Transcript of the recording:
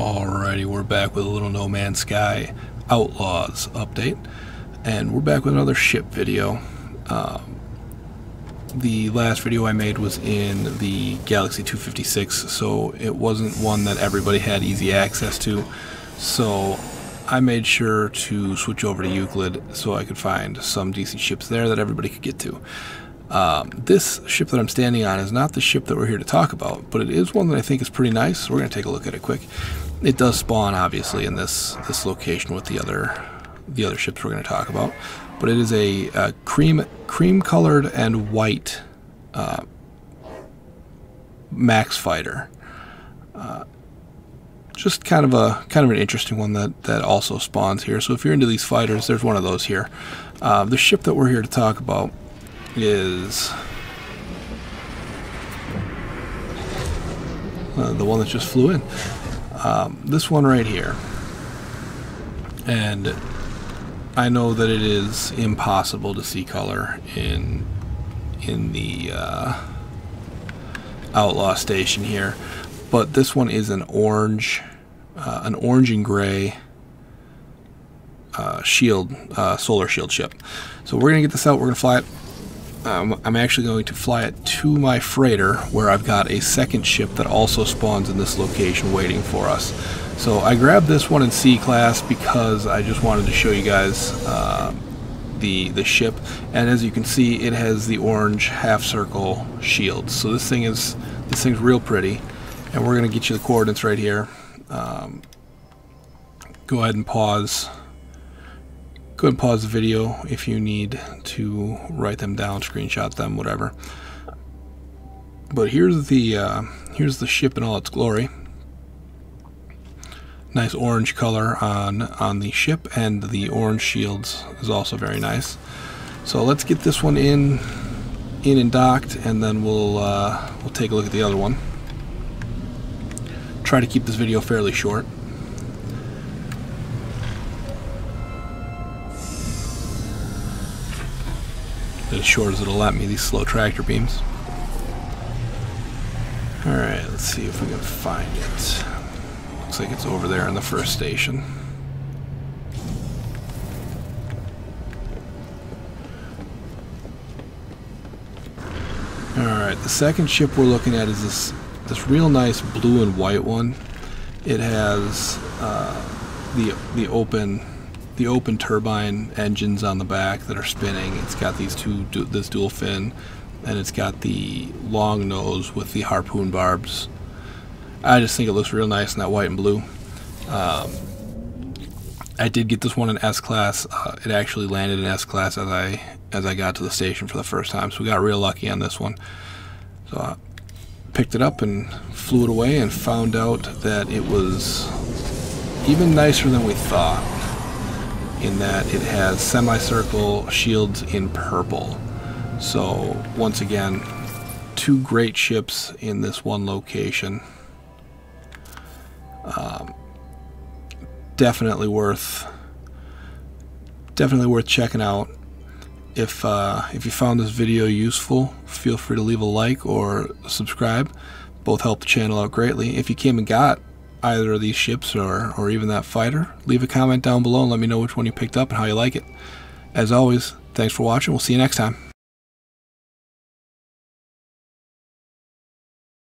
Alrighty, we're back with a little No Man's Sky Outlaws update, and we're back with another ship video. Um, the last video I made was in the Galaxy 256, so it wasn't one that everybody had easy access to, so I made sure to switch over to Euclid so I could find some decent ships there that everybody could get to. Um, this ship that I'm standing on is not the ship that we're here to talk about, but it is one that I think is pretty nice. We're going to take a look at it quick. It does spawn, obviously, in this this location with the other the other ships we're going to talk about, but it is a, a cream cream colored and white uh, Max fighter. Uh, just kind of a kind of an interesting one that that also spawns here. So if you're into these fighters, there's one of those here. Uh, the ship that we're here to talk about is uh, the one that just flew in. Um, this one right here. And I know that it is impossible to see color in in the uh, Outlaw station here, but this one is an orange, uh, an orange and gray uh, shield, uh, solar shield ship. So we're gonna get this out. We're gonna fly it um, I'm actually going to fly it to my freighter where I've got a second ship that also spawns in this location waiting for us. So I grabbed this one in C class because I just wanted to show you guys uh, the the ship. And as you can see it has the orange half circle shields so this thing is this thing's real pretty. And we're gonna get you the coordinates right here. Um, go ahead and pause Go ahead and pause the video if you need to write them down, screenshot them, whatever. But here's the uh, here's the ship in all its glory. Nice orange color on on the ship, and the orange shields is also very nice. So let's get this one in in and docked, and then we'll uh, we'll take a look at the other one. Try to keep this video fairly short. As short as it'll let me, these slow tractor beams. Alright, let's see if we can find it. Looks like it's over there in the first station. Alright, the second ship we're looking at is this this real nice blue and white one. It has uh, the the open the open turbine engines on the back that are spinning. It's got these two, this dual fin, and it's got the long nose with the harpoon barbs. I just think it looks real nice in that white and blue. Um, I did get this one in S class. Uh, it actually landed in S class as I as I got to the station for the first time, so we got real lucky on this one. So I picked it up and flew it away, and found out that it was even nicer than we thought in that it has semicircle shields in purple. So once again, two great ships in this one location. Um, definitely worth definitely worth checking out. If uh, if you found this video useful, feel free to leave a like or subscribe. Both help the channel out greatly. If you came and got either of these ships or, or even that fighter, leave a comment down below and let me know which one you picked up and how you like it. As always, thanks for watching. We'll see you next time.